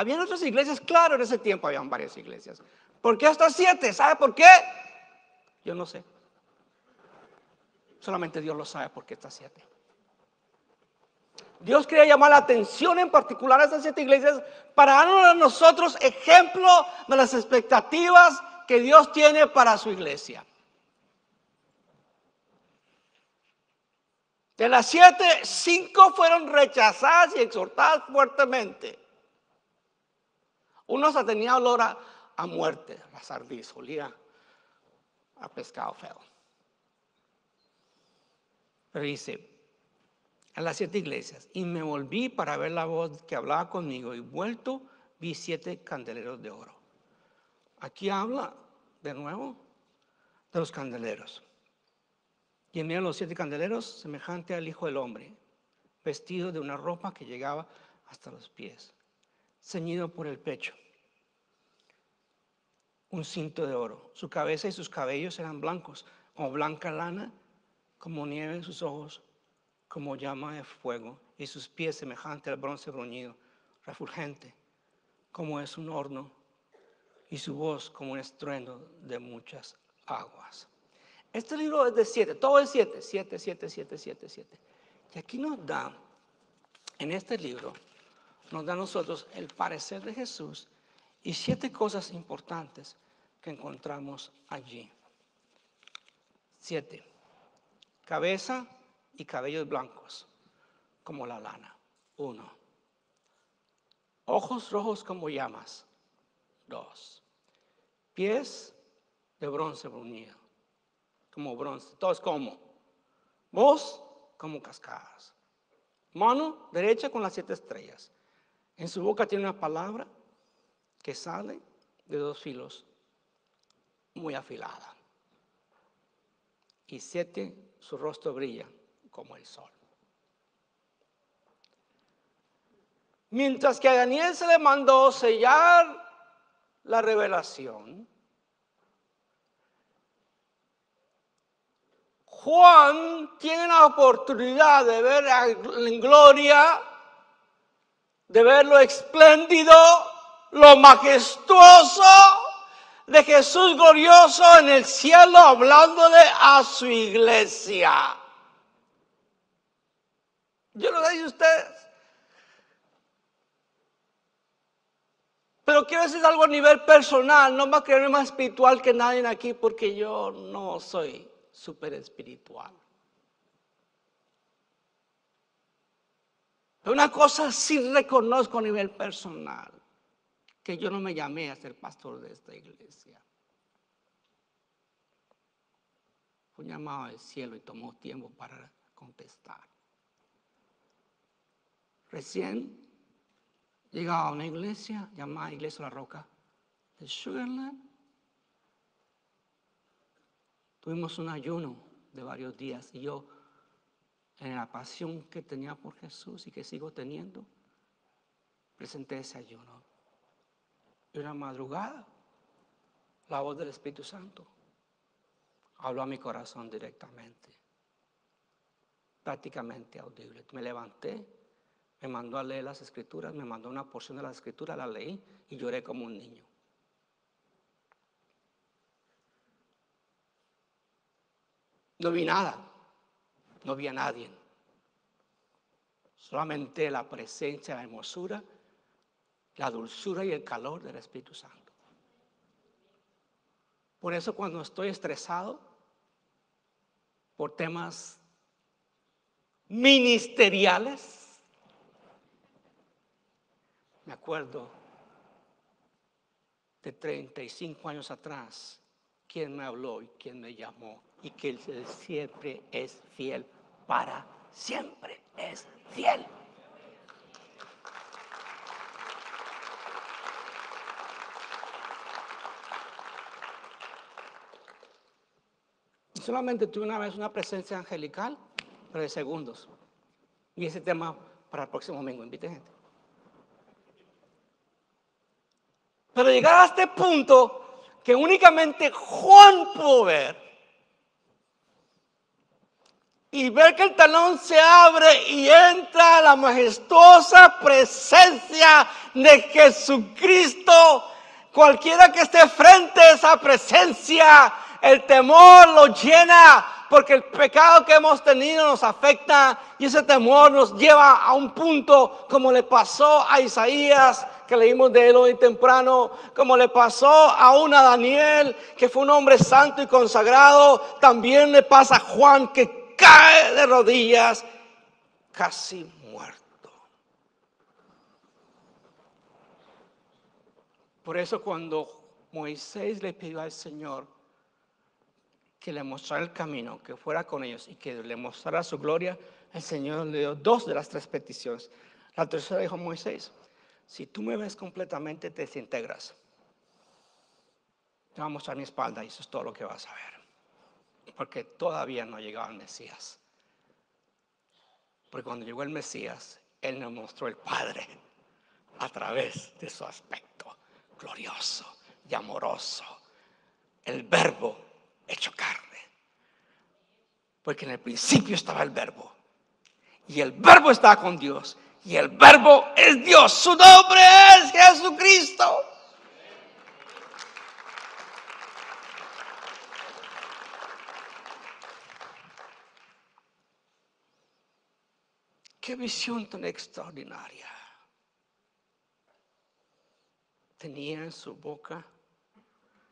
Speaker 1: Habían otras iglesias, claro, en ese tiempo habían varias iglesias. ¿Por qué hasta siete? ¿Sabe por qué? Yo no sé. Solamente Dios lo sabe por qué está siete. Dios quería llamar la atención en particular a estas siete iglesias para darnos a nosotros ejemplo de las expectativas que Dios tiene para su iglesia. De las siete, cinco fueron rechazadas y exhortadas fuertemente. Uno se tenía olor a, a muerte, la sardis, olía a pescado feo. Pero dice, en las siete iglesias, y me volví para ver la voz que hablaba conmigo, y vuelto vi siete candeleros de oro. Aquí habla de nuevo de los candeleros. Y en los siete candeleros, semejante al Hijo del Hombre, vestido de una ropa que llegaba hasta los pies, ceñido por el pecho, un cinto de oro. Su cabeza y sus cabellos eran blancos, como blanca lana, como nieve en sus ojos, como llama de fuego, y sus pies semejante al bronce bruñido, refulgente, como es un horno, y su voz como un estruendo de muchas aguas. Este libro es de siete, todo es siete, siete, siete, siete, siete, siete. Y aquí nos da, en este libro, nos da a nosotros el parecer de Jesús y siete cosas importantes que encontramos allí. Siete. Cabeza y cabellos blancos, como la lana. Uno. Ojos rojos como llamas. Dos. Pies de bronce bruñido como bronce, todos como. Voz como cascadas. Mano derecha con las siete estrellas. En su boca tiene una palabra que sale de dos filos muy afilada. Y siete, su rostro brilla como el sol. Mientras que a Daniel se le mandó sellar la revelación, Juan tiene la oportunidad de ver en gloria, de ver lo espléndido, lo majestuoso de Jesús glorioso en el cielo hablándole a su iglesia. Yo lo digo a ustedes. Pero quiero decir algo a nivel personal, no a creerme más espiritual que nadie aquí porque yo no soy súper espiritual. Una cosa sí reconozco a nivel personal, que yo no me llamé a ser pastor de esta iglesia. Fue llamado al cielo y tomó tiempo para contestar. Recién llegaba a una iglesia llamada Iglesia La Roca de Sugarland Tuvimos un ayuno de varios días y yo, en la pasión que tenía por Jesús y que sigo teniendo, presenté ese ayuno. Y una madrugada, la voz del Espíritu Santo habló a mi corazón directamente, prácticamente audible. Me levanté, me mandó a leer las escrituras, me mandó una porción de las escrituras, la leí y lloré como un niño. No vi nada, no vi a nadie. Solamente la presencia, la hermosura, la dulzura y el calor del Espíritu Santo. Por eso cuando estoy estresado por temas ministeriales, me acuerdo de 35 años atrás, quién me habló y quién me llamó y que Él siempre es fiel para siempre es fiel. Solamente tuve una vez una presencia angelical, pero de segundos. Y ese tema para el próximo domingo, invite gente. Pero llegar a este punto que únicamente Juan pudo ver, y ver que el talón se abre y entra la majestuosa presencia de Jesucristo. Cualquiera que esté frente a esa presencia, el temor lo llena porque el pecado que hemos tenido nos afecta y ese temor nos lleva a un punto como le pasó a Isaías, que leímos de él hoy temprano, como le pasó a una Daniel, que fue un hombre santo y consagrado, también le pasa a Juan, que cae de rodillas, casi muerto. Por eso cuando Moisés le pidió al Señor que le mostrara el camino, que fuera con ellos y que le mostrara su gloria, el Señor le dio dos de las tres peticiones. La tercera dijo Moisés, si tú me ves completamente, te desintegras. Te voy a mostrar mi espalda y eso es todo lo que vas a ver porque todavía no llegaba el Mesías. Porque cuando llegó el Mesías, Él nos mostró el Padre a través de su aspecto glorioso y amoroso. El verbo hecho carne. Porque en el principio estaba el verbo. Y el verbo estaba con Dios. Y el verbo es Dios. Su nombre es Jesucristo. Qué visión tan extraordinaria. Tenía en su boca,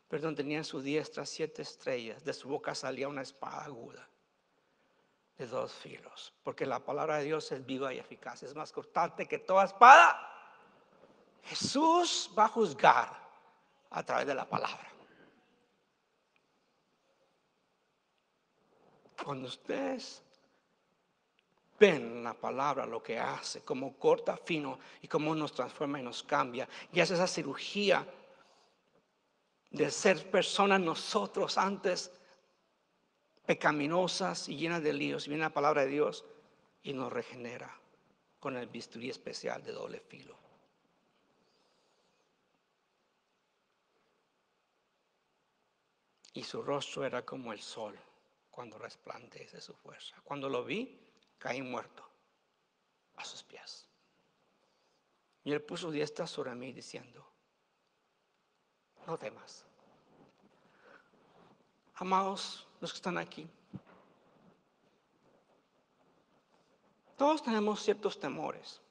Speaker 1: perdón, tenía en su diestra siete estrellas. De su boca salía una espada aguda de dos filos. Porque la palabra de Dios es viva y eficaz. Es más cortante que toda espada. Jesús va a juzgar a través de la palabra. Cuando ustedes ven la palabra lo que hace, como corta fino y cómo nos transforma y nos cambia. Y hace esa cirugía de ser personas nosotros antes pecaminosas y llenas de líos. Y viene la palabra de Dios y nos regenera con el bisturí especial de doble filo. Y su rostro era como el sol cuando resplandece su fuerza. Cuando lo vi, caí muerto a sus pies. Y él puso diestra sobre mí diciendo, no temas. Amados, los que están aquí, todos tenemos ciertos temores.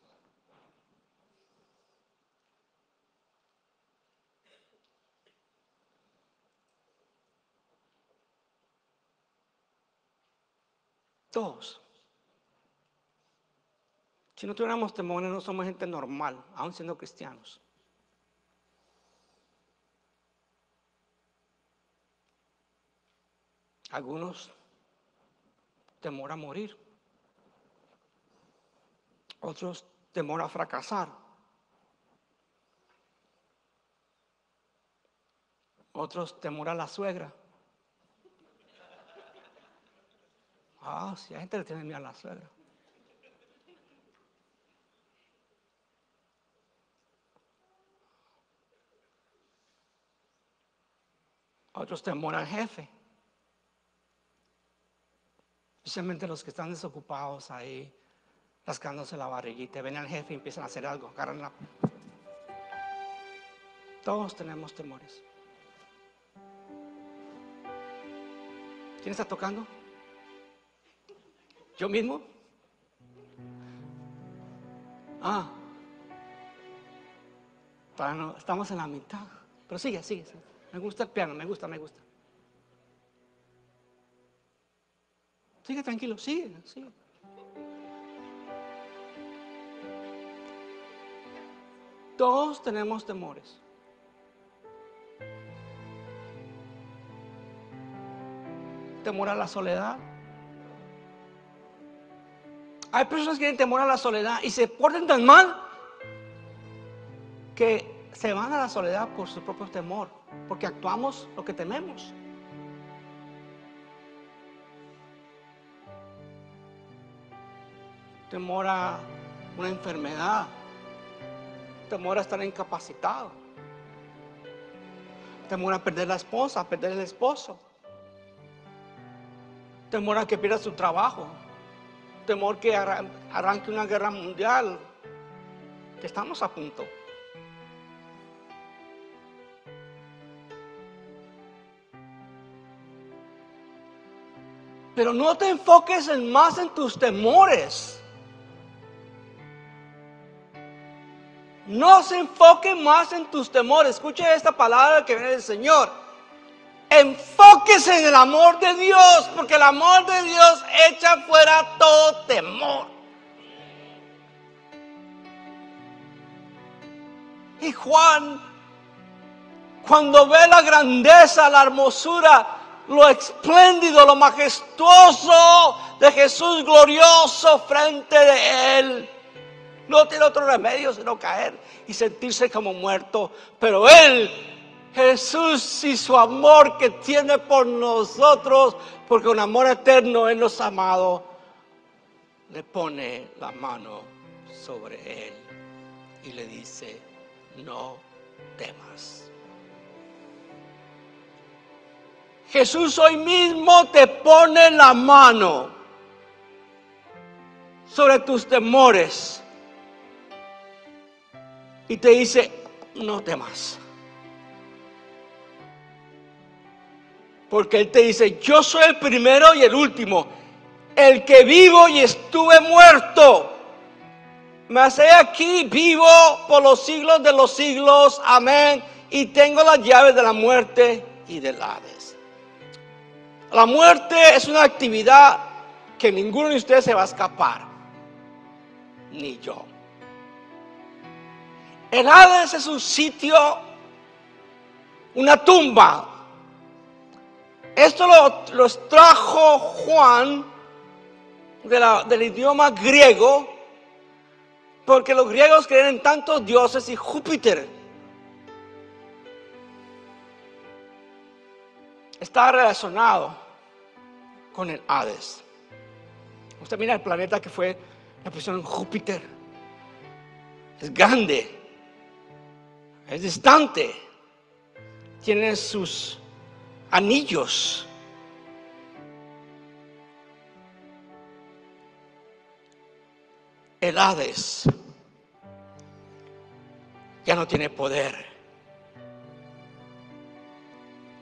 Speaker 1: Todos. Si no tuviéramos temores, no somos gente normal, aún siendo cristianos. Algunos temor a morir. Otros temor a fracasar. Otros temor a la suegra. Ah, si hay gente que tiene miedo a la suegra. Otros temor al jefe. Especialmente los que están desocupados ahí, rascándose la barriguita. Ven al jefe y empiezan a hacer algo, agarran. Todos tenemos temores. ¿Quién está tocando? ¿Yo mismo? Ah. estamos en la mitad. Pero sigue, sigue. Me gusta el piano, me gusta, me gusta. Sigue tranquilo, sigue, sigue. Todos tenemos temores. Temor a la soledad. Hay personas que tienen temor a la soledad y se portan tan mal que se van a la soledad por su propio temor, porque actuamos lo que tememos. temor a una enfermedad, temor a estar incapacitado, temor a perder la esposa, perder el esposo, temor a que pierda su trabajo, temor que arranque una guerra mundial, que estamos a punto. Pero no te enfoques en más en tus temores. No se enfoque más en tus temores. Escuche esta palabra que viene del Señor. Enfóquese en el amor de Dios, porque el amor de Dios echa fuera todo temor. Y Juan, cuando ve la grandeza, la hermosura, lo espléndido, lo majestuoso de Jesús glorioso frente de él, no tiene otro remedio sino caer y sentirse como muerto. Pero Él, Jesús y su amor que tiene por nosotros, porque un amor eterno Él nos ha amado, le pone la mano sobre Él y le dice, no temas. Jesús hoy mismo te pone la mano sobre tus temores y te dice, no temas. Porque Él te dice, yo soy el primero y el último, el que vivo y estuve muerto. Mas he aquí vivo por los siglos de los siglos, amén. Y tengo las llaves de la muerte y del Hades. La muerte es una actividad que ninguno de ustedes se va a escapar, ni yo. El Hades es un sitio, una tumba. Esto lo, extrajo Juan del idioma griego, porque los griegos creen en tantos dioses y Júpiter está relacionado con el Hades. Usted mira el planeta que fue la pusieron Júpiter. Es grande es distante, tiene sus anillos. El Hades ya no tiene poder.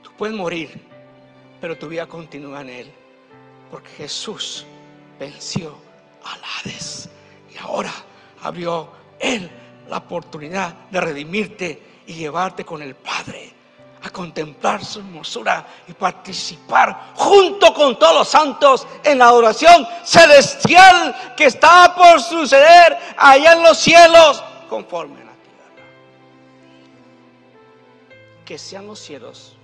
Speaker 1: Tú puedes morir, pero tu vida continúa en Él, porque Jesús venció al Hades y ahora abrió Él la oportunidad de redimirte y llevarte con el Padre a contemplar su hermosura y participar junto con todos los santos en la adoración celestial que está por suceder allá en los cielos conforme a la tierra. Que sean los cielos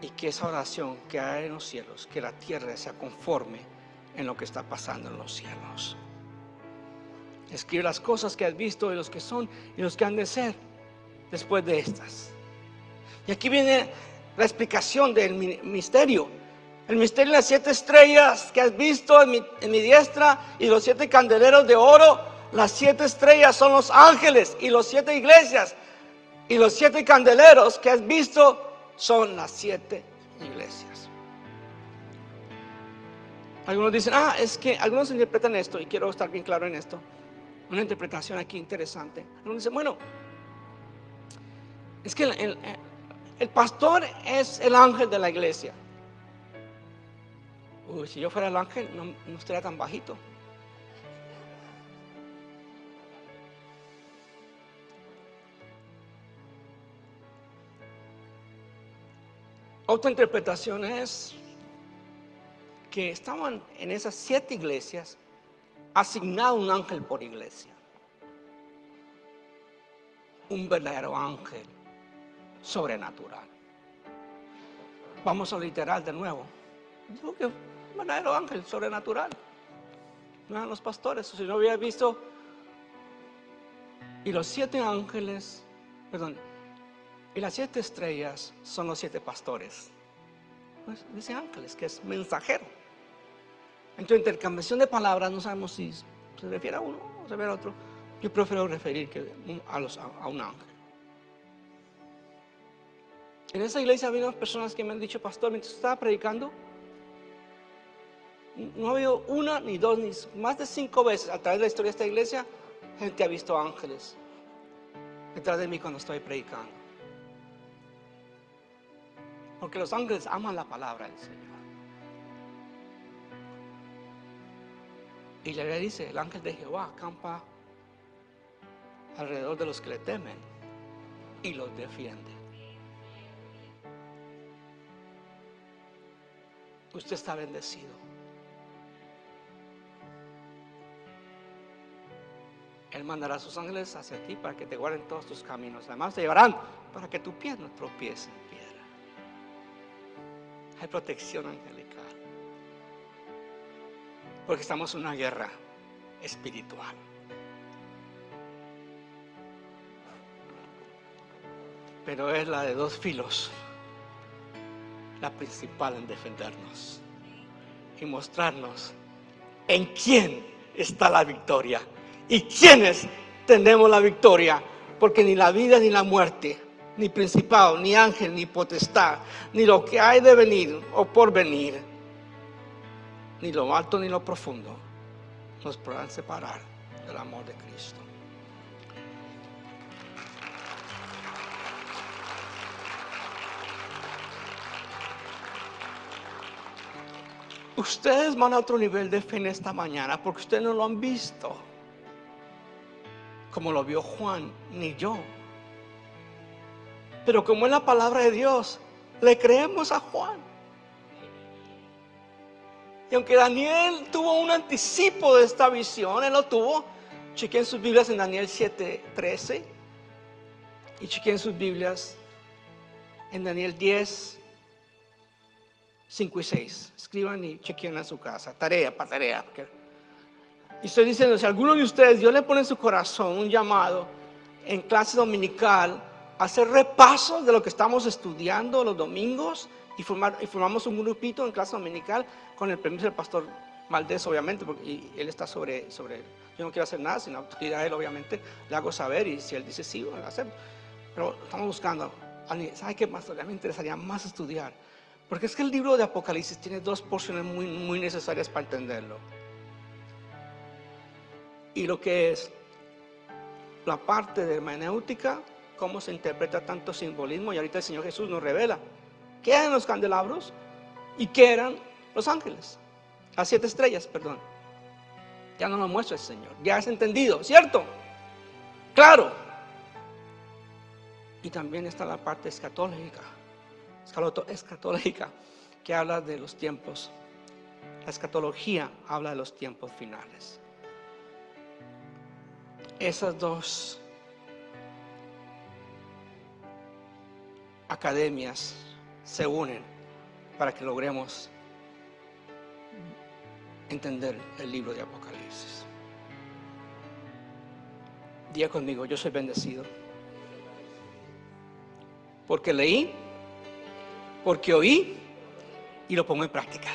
Speaker 1: y que esa oración que hay en los cielos, que la tierra sea conforme en lo que está pasando en los cielos. Escribe las cosas que has visto y los que son y los que han de ser después de estas. Y aquí viene la explicación del misterio. El misterio de las siete estrellas que has visto en mi, en mi diestra y los siete candeleros de oro. Las siete estrellas son los ángeles y los siete iglesias. Y los siete candeleros que has visto son las siete iglesias. Algunos dicen, ah, es que algunos interpretan esto, y quiero estar bien claro en esto, una interpretación aquí interesante. Algunos dicen, bueno, es que el, pastor es el ángel de la iglesia. Uy, si yo fuera el ángel, no, no estaría tan bajito. Otra interpretación es que estaban en esas siete iglesias asignado un ángel por iglesia. Un verdadero ángel sobrenatural. Vamos a literal de nuevo. Digo que un verdadero ángel sobrenatural. No eran los pastores, si no había visto. Y los siete ángeles, perdón, y las siete estrellas son los siete pastores. Pues dice ángeles, que es mensajero. Entonces, intercambiación de palabras, no sabemos si se refiere a uno o se refiere a otro. Yo prefiero referir que a, un ángel. En esa iglesia había personas que me han dicho, pastor, mientras estaba predicando, no ha habido una, ni dos, ni más de cinco veces a través de la historia de esta iglesia, gente ha visto ángeles detrás de mí cuando estoy predicando. Porque los ángeles aman la palabra del Señor. Y le dice, el ángel de Jehová acampa alrededor de los que le temen y los defiende. Usted está bendecido. Él mandará a sus ángeles hacia ti para que te guarden todos tus caminos. Además te llevarán para que tu pie no tropiece. Hay protección angelical. Porque estamos en una guerra espiritual. Pero es la de dos filos la principal en defendernos y mostrarnos en quién está la victoria y quiénes tenemos la victoria, porque ni la vida ni la muerte, ni principado, ni ángel, ni potestad, ni lo que hay de venir o por venir, ni lo alto ni lo profundo, nos podrán separar del amor de Cristo. Ustedes van a otro nivel de fe en esta mañana porque ustedes no lo han visto como lo vio Juan ni yo. Pero como es la palabra de Dios, le creemos a Juan. Y aunque Daniel tuvo un anticipo de esta visión, él lo tuvo. Chequen sus Biblias en Daniel 7:13 y chequen sus Biblias en Daniel 10, 5 y 6. Escriban y chequen en su casa. Tarea para tarea. Y estoy diciendo, si alguno de ustedes, Dios le pone en su corazón un llamado en clase dominical, a hacer repaso de lo que estamos estudiando los domingos y, formar, y formamos un grupito en clase dominical con el permiso del pastor Valdés, obviamente, porque él está sobre, sobre, yo no quiero hacer nada sin autoridad él, obviamente, le hago saber y si él dice sí, lo hacemos. Pero estamos buscando, ¿sabe qué, pastor? Me interesaría más estudiar porque es que el libro de Apocalipsis tiene dos porciones muy, muy necesarias para entenderlo. Y lo que es la parte de hermenéutica, cómo se interpreta tanto simbolismo, y ahorita el Señor Jesús nos revela qué eran los candelabros y qué eran los ángeles. Las siete estrellas, perdón. Ya no lo muestra el Señor. Ya has entendido, ¿cierto? Claro. Y también está la parte escatológica escatológica que habla de los tiempos. La escatología habla de los tiempos finales. Esas dos academias se unen para que logremos entender el libro de Apocalipsis. Día conmigo, yo soy bendecido. Porque leí porque oí y lo pongo en práctica.